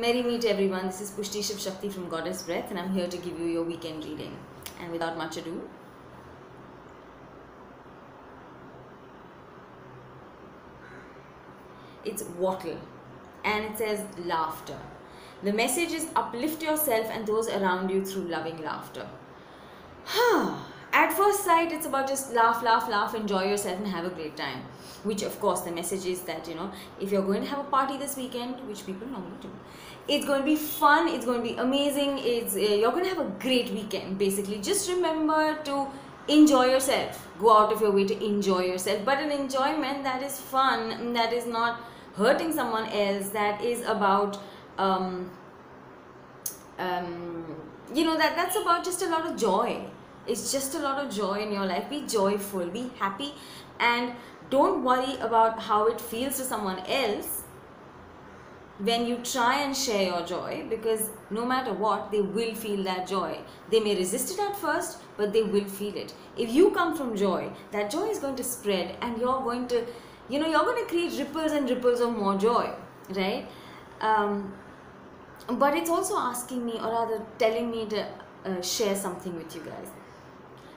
Merry meet everyone. This is Pushtiie Shiv Shakti from Goddess Breath, and I'm here to give you your weekend reading. And without much ado, it's wattle, and it says laughter. The message is uplift yourself and those around you through loving laughter. At first sight, it's about just laugh, laugh, laugh, enjoy yourself, and have a great time. Which, of course, the message is that you know, if you're going to have a party this weekend, which people normally do, it's going to be fun, it's going to be amazing, it's uh, you're going to have a great weekend. Basically, just remember to enjoy yourself. Go out of your way to enjoy yourself, but an enjoyment that is fun, that is not hurting someone else, that is about. Um, um, you know that that's about just a lot of joy it's just a lot of joy in your life. Be joyful be happy and don't worry about how it feels to someone else when you try and share your joy because no matter what they will feel that joy. They may resist it at first but they will feel it. If you come from joy that joy is going to spread and you're going to you know you're going to create ripples and ripples of more joy right? Um, but it's also asking me or rather telling me to uh, share something with you guys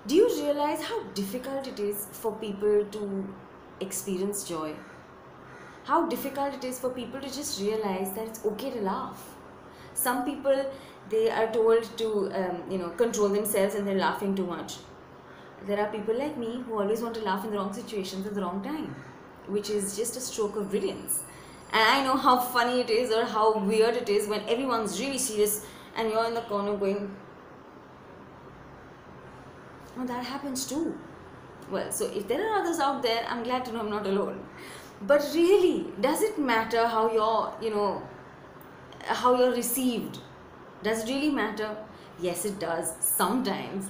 do you realize how difficult it is for people to experience joy? How difficult it is for people to just realize that it's okay to laugh. Some people they are told to um, you know control themselves and they're laughing too much. There are people like me who always want to laugh in the wrong situations at the wrong time, which is just a stroke of brilliance. And I know how funny it is or how weird it is when everyone's really serious and you're in the corner going, well, that happens too. Well, so if there are others out there, I'm glad to know I'm not alone. But really, does it matter how you're, you know, how you're received? Does it really matter? Yes, it does. Sometimes,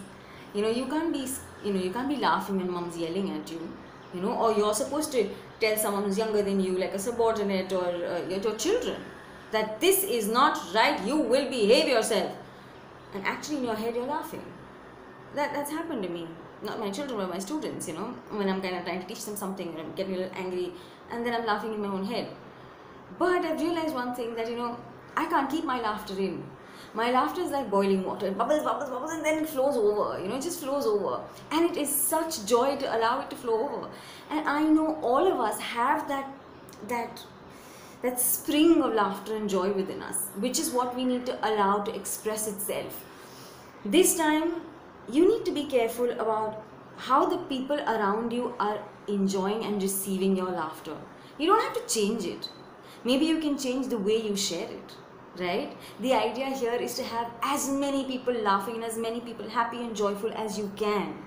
you know, you can't be, you know, you can't be laughing when mom's yelling at you, you know, or you're supposed to tell someone who's younger than you, like a subordinate or uh, your children, that this is not right. You will behave yourself, and actually in your head you're laughing that that's happened to me. Not my children but my students you know. When i'm kind of trying to teach them something and i'm getting a little angry and then i'm laughing in my own head. But i've realized one thing that you know i can't keep my laughter in. My laughter is like boiling water. It bubbles bubbles bubbles and then it flows over you know it just flows over. And it is such joy to allow it to flow over. And i know all of us have that that that spring of laughter and joy within us which is what we need to allow to express itself. This time you need to be careful about how the people around you are enjoying and receiving your laughter. You don't have to change it. Maybe you can change the way you share it, right? The idea here is to have as many people laughing and as many people happy and joyful as you can.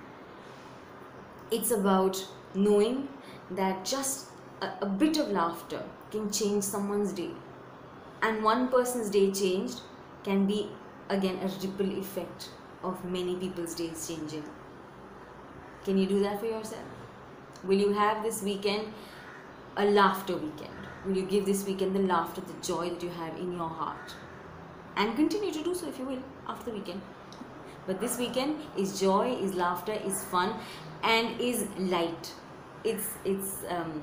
It's about knowing that just a, a bit of laughter can change someone's day. And one person's day changed can be again a ripple effect of many people's days changing. Can you do that for yourself? Will you have this weekend a laughter weekend? Will you give this weekend the laughter, the joy that you have in your heart? And continue to do so if you will after the weekend. But this weekend is joy, is laughter, is fun, and is light. It's it's um,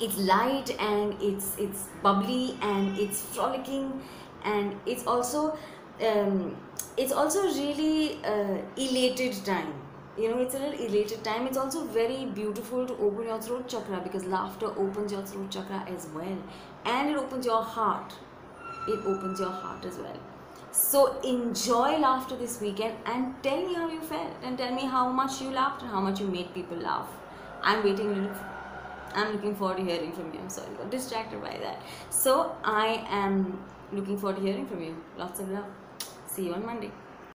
it's light and it's it's bubbly and it's frolicking and it's also um, it's also really uh, elated time. You know it's a little elated time. It's also very beautiful to open your throat chakra because laughter opens your throat chakra as well. And it opens your heart. It opens your heart as well. So enjoy laughter this weekend and tell me how you felt and tell me how much you laughed and how much you made people laugh. I'm waiting i'm looking forward to hearing from you. I'm sorry got distracted by that. So i am looking forward to hearing from you. Lots of love See you on Monday.